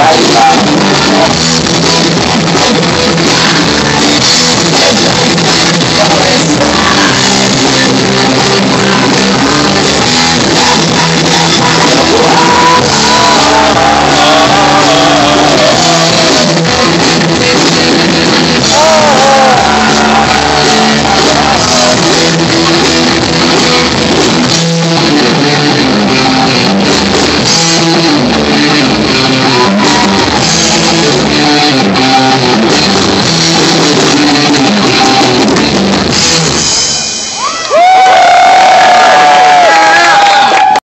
Bye.